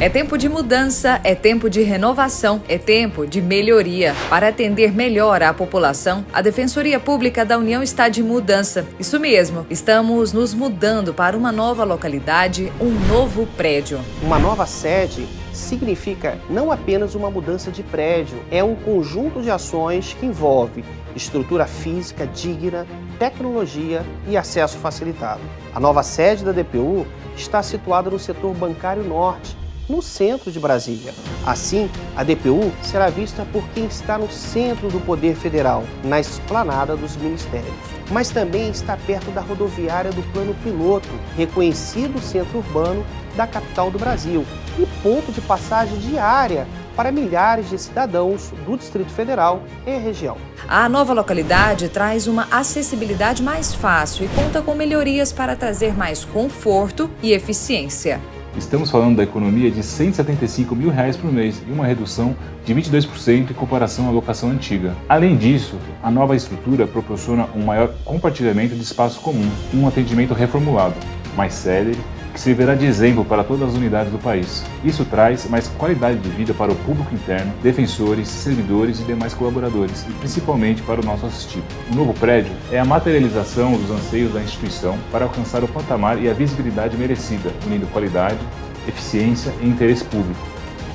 É tempo de mudança, é tempo de renovação, é tempo de melhoria. Para atender melhor a população, a Defensoria Pública da União está de mudança. Isso mesmo, estamos nos mudando para uma nova localidade, um novo prédio. Uma nova sede significa não apenas uma mudança de prédio, é um conjunto de ações que envolve estrutura física digna, tecnologia e acesso facilitado. A nova sede da DPU está situada no setor bancário norte, no centro de Brasília. Assim, a DPU será vista por quem está no centro do poder federal, na esplanada dos ministérios. Mas também está perto da rodoviária do Plano Piloto, reconhecido centro urbano da capital do Brasil e ponto de passagem diária para milhares de cidadãos do Distrito Federal e região. A nova localidade traz uma acessibilidade mais fácil e conta com melhorias para trazer mais conforto e eficiência. Estamos falando da economia de 175 mil reais por mês e uma redução de 22% em comparação à locação antiga. Além disso, a nova estrutura proporciona um maior compartilhamento de espaços comuns e um atendimento reformulado, mais célere que servirá de exemplo para todas as unidades do país. Isso traz mais qualidade de vida para o público interno, defensores, servidores e demais colaboradores, e principalmente para o nosso assistido. O novo prédio é a materialização dos anseios da instituição para alcançar o patamar e a visibilidade merecida, unindo qualidade, eficiência e interesse público.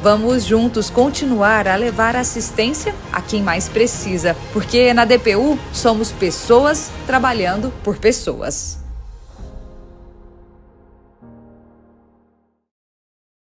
Vamos juntos continuar a levar assistência a quem mais precisa, porque na DPU somos pessoas trabalhando por pessoas.